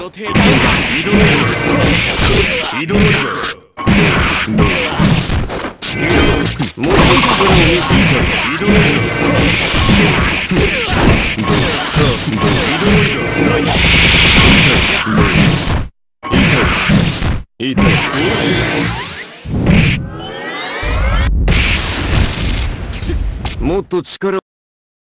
ももっと力